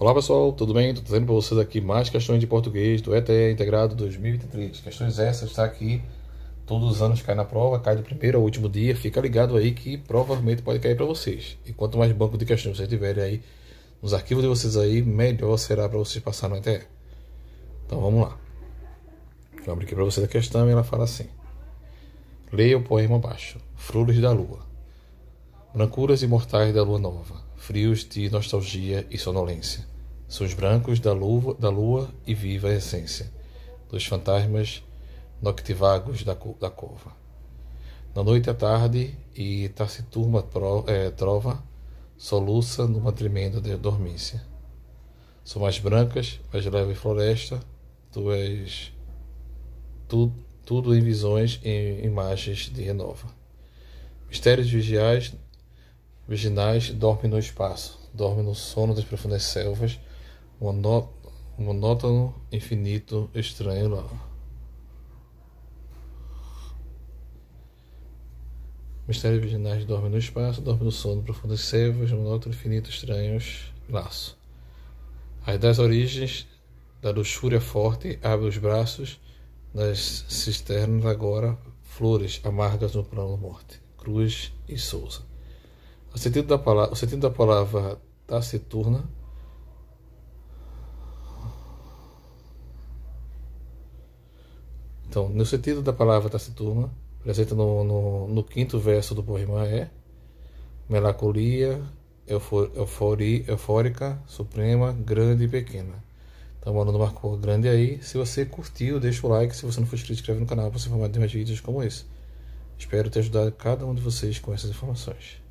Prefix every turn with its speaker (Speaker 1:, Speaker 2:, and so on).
Speaker 1: Olá pessoal, tudo bem? Estou trazendo para vocês aqui mais questões de português do ETE Integrado 2023. Questões essas está aqui todos os anos cai na prova, cai do primeiro ao último dia. Fica ligado aí que provavelmente pode cair para vocês. E quanto mais banco de questões vocês tiverem aí nos arquivos de vocês aí, melhor será para vocês passar no ETE. Então vamos lá. Eu abri aqui para vocês a questão e ela fala assim: Leia o poema abaixo. Flores da Lua. Brancuras imortais da lua nova frios de nostalgia e sonolência. Sons brancos da lua, da lua e viva essência dos fantasmas noctivagos da, da cova. Na noite à tarde e taciturna é, trova soluça numa tremenda dormência. São mais brancas, mais leve floresta, tu és tu, tudo em visões e imagens de renova. Mistérios vigiais virginais dormem no espaço, dormem no sono das profundas selvas, monó monótono, infinito, estranho lá. Mistérios virginais dormem no espaço, dormem no sono, profundas selvas, monótono, infinito, estranhos, laço. As das origens da luxúria forte abre os braços das cisternas agora, flores amargas no plano morte. Cruz e Souza. O sentido da palavra, o sentido da palavra taciturna Então, no sentido da palavra taciturna, presente no, no, no quinto verso do poema é melancolia, eufor, euforia, eufórica, suprema, grande e pequena. Então, o aluno marcou grande aí. Se você curtiu, deixa o like. Se você não for inscrito, inscreve no canal para ser informado de mais vídeos como esse. Espero ter ajudado cada um de vocês com essas informações.